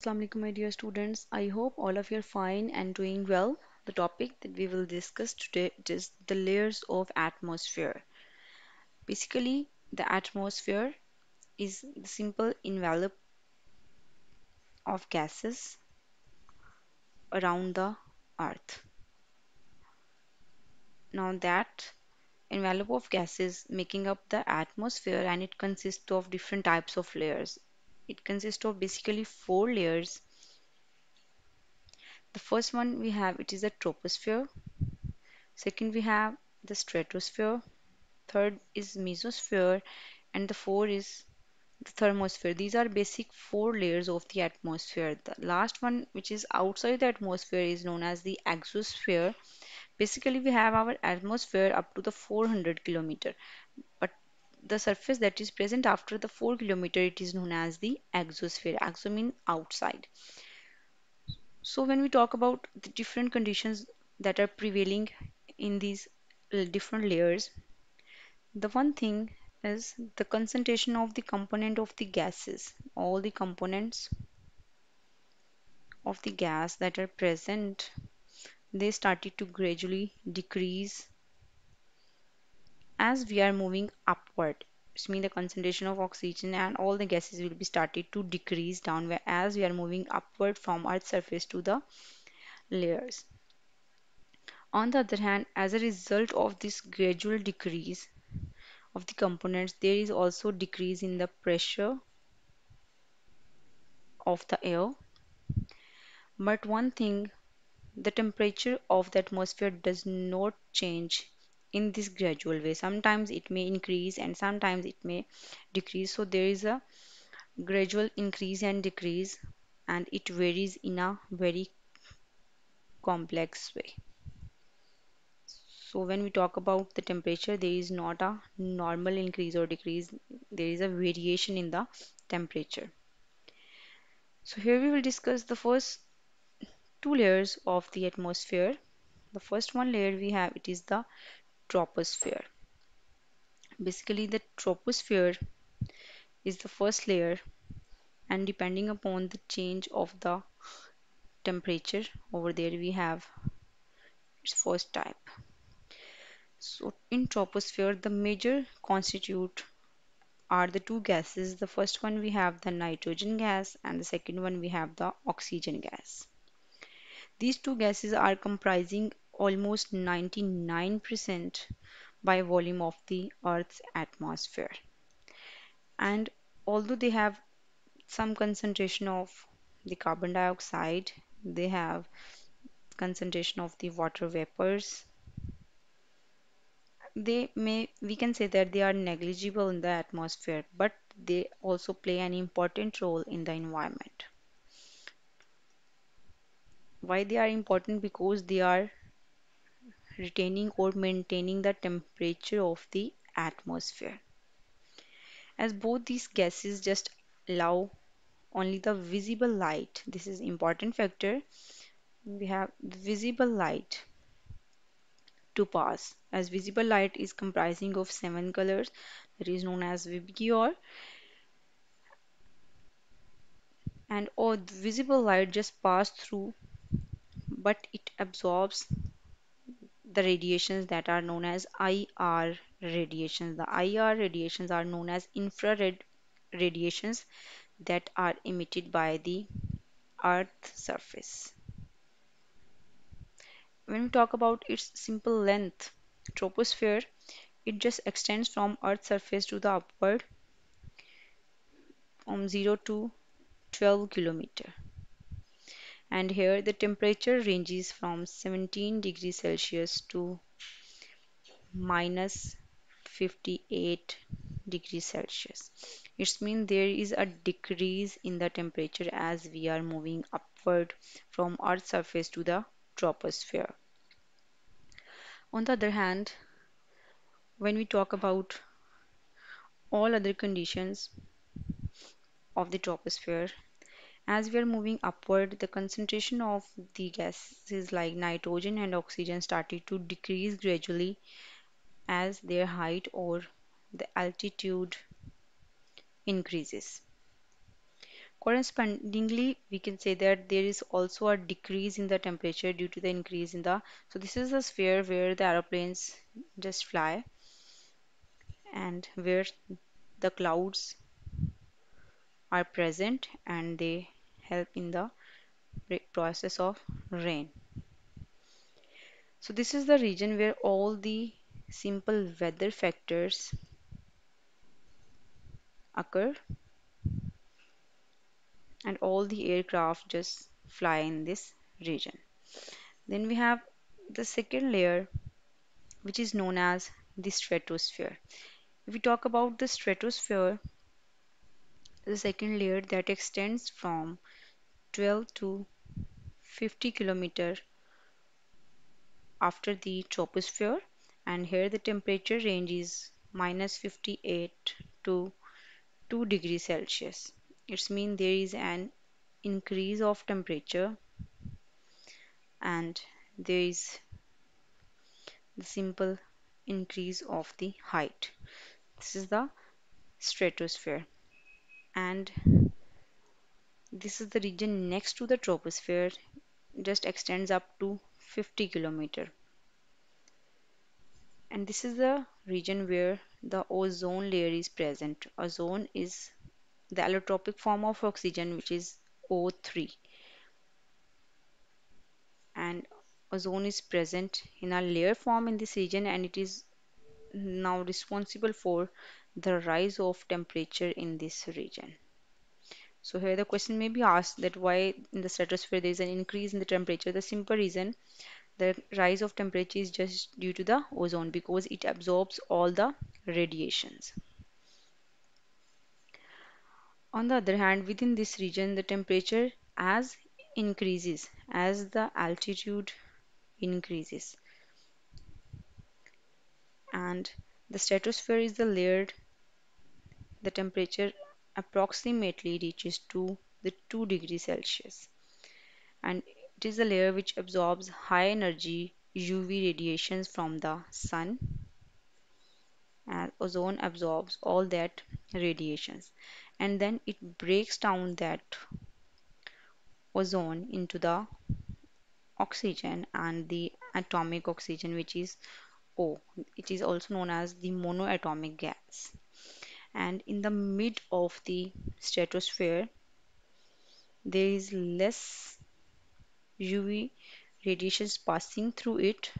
Assalamu alaikum, my dear students. I hope all of you are fine and doing well. The topic that we will discuss today is the layers of atmosphere. Basically, the atmosphere is the simple envelope of gases around the earth. Now that envelope of gases making up the atmosphere and it consists of different types of layers. It consists of basically four layers. The first one we have it is the troposphere. Second we have the stratosphere. Third is mesosphere and the fourth is the thermosphere. These are basic four layers of the atmosphere. The last one which is outside the atmosphere is known as the exosphere. Basically we have our atmosphere up to the 400 kilometer but the surface that is present after the 4 kilometer it is known as the exosphere. Exo mean outside. So when we talk about the different conditions that are prevailing in these uh, different layers, the one thing is the concentration of the component of the gases. All the components of the gas that are present, they started to gradually decrease as we are moving upward. Which means the concentration of oxygen and all the gases will be started to decrease downward as we are moving upward from Earth's surface to the layers. On the other hand, as a result of this gradual decrease of the components, there is also decrease in the pressure of the air. But one thing, the temperature of the atmosphere does not change in this gradual way. Sometimes it may increase and sometimes it may decrease. So there is a gradual increase and decrease and it varies in a very complex way. So when we talk about the temperature, there is not a normal increase or decrease. There is a variation in the temperature. So here we will discuss the first two layers of the atmosphere. The first one layer we have, it is the troposphere. Basically the troposphere is the first layer and depending upon the change of the temperature over there we have its first type. So in troposphere, the major constitute are the two gases. The first one we have the nitrogen gas and the second one we have the oxygen gas. These two gases are comprising almost 99% by volume of the Earth's atmosphere. And although they have some concentration of the carbon dioxide, they have concentration of the water vapors they may we can say that they are negligible in the atmosphere but they also play an important role in the environment why they are important because they are retaining or maintaining the temperature of the atmosphere. As both these gases just allow only the visible light this is important factor we have visible light to pass. As visible light is comprising of seven colors that is known as Vibgyor and all visible light just pass through but it absorbs the radiations that are known as IR radiations. The IR radiations are known as infrared radiations that are emitted by the earth surface. When we talk about its simple length, troposphere, it just extends from Earth's surface to the upward from 0 to 12 kilometer. And here the temperature ranges from 17 degrees Celsius to minus 58 degrees Celsius. It means there is a decrease in the temperature as we are moving upward from Earth's surface to the troposphere. On the other hand, when we talk about all other conditions of the troposphere, as we are moving upward, the concentration of the gases like nitrogen and oxygen started to decrease gradually as their height or the altitude increases. Correspondingly, we can say that there is also a decrease in the temperature due to the increase in the. So this is the sphere where the aeroplanes just fly and where the clouds are present and they help in the process of rain. So this is the region where all the simple weather factors occur and all the aircraft just fly in this region. Then we have the second layer which is known as the stratosphere. If we talk about the stratosphere, the second layer that extends from 12 to 50 kilometer after the troposphere and here the temperature range is minus 58 to 2 degrees Celsius. It means there is an increase of temperature and there is the simple increase of the height. This is the stratosphere and this is the region next to the troposphere just extends up to 50 kilometer. And this is the region where the ozone layer is present. Ozone is the allotropic form of oxygen which is O3 and ozone is present in a layer form in this region and it is now responsible for the rise of temperature in this region. So here the question may be asked that why in the stratosphere there is an increase in the temperature. The simple reason the rise of temperature is just due to the ozone because it absorbs all the radiations. On the other hand, within this region, the temperature as increases as the altitude increases and the stratosphere is the layered, the temperature approximately reaches to the 2 degrees Celsius and it is a layer which absorbs high energy UV radiations from the sun and ozone absorbs all that radiations and then it breaks down that ozone into the oxygen and the atomic oxygen which is O. It is also known as the monoatomic gas. And in the mid of the stratosphere, there is less UV radiations passing through it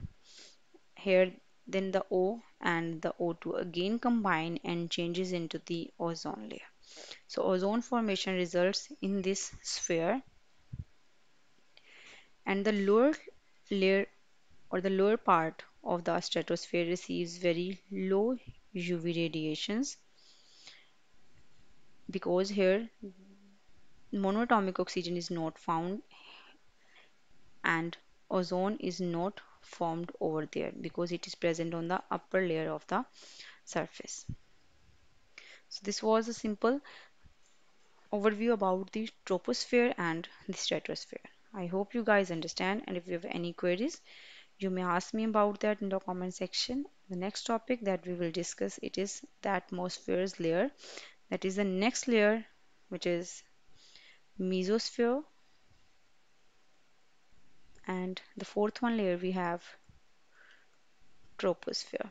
here then the O and the O2 again combine and changes into the ozone layer. So ozone formation results in this sphere and the lower layer or the lower part of the stratosphere receives very low UV radiations because here monoatomic oxygen is not found and ozone is not formed over there because it is present on the upper layer of the surface. So this was a simple overview about the troposphere and the stratosphere. I hope you guys understand and if you have any queries you may ask me about that in the comment section. The next topic that we will discuss it is the atmosphere's layer that is the next layer which is mesosphere and the fourth one layer we have troposphere.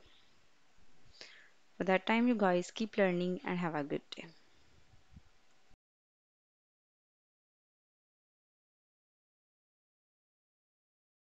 For that time you guys keep learning and have a good day.